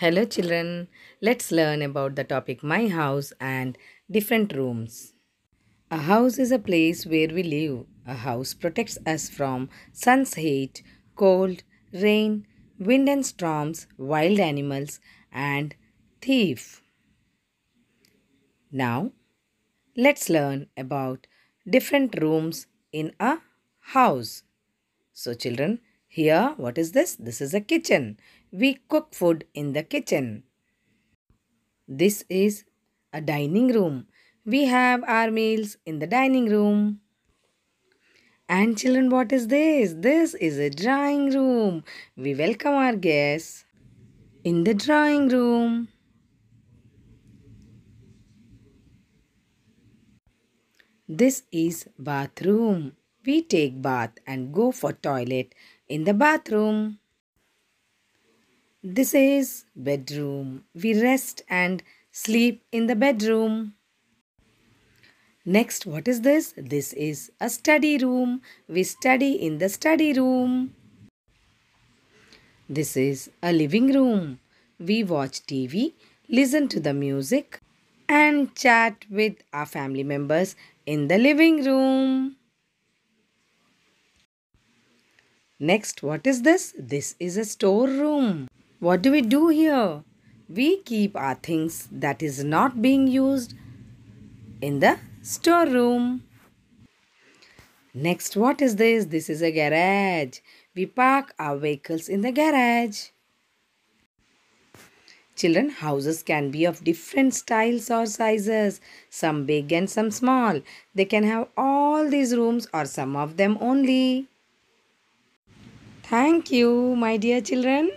Hello, children. Let's learn about the topic My House and different rooms. A house is a place where we live. A house protects us from sun's heat, cold, rain, wind and storms, wild animals, and thief. Now, let's learn about different rooms in a house. So, children, here what is this? This is a kitchen. We cook food in the kitchen. This is a dining room. We have our meals in the dining room. And children, what is this? This is a drawing room. We welcome our guests in the drawing room. This is bathroom. We take bath and go for toilet in the bathroom. This is bedroom. We rest and sleep in the bedroom. Next, what is this? This is a study room. We study in the study room. This is a living room. We watch TV, listen to the music, and chat with our family members in the living room. Next, what is this? This is a storeroom. What do we do here? We keep our things that is not being used in the storeroom. Next, what is this? This is a garage. We park our vehicles in the garage. Children, houses can be of different styles or sizes, some big and some small. They can have all these rooms or some of them only. Thank you, my dear children.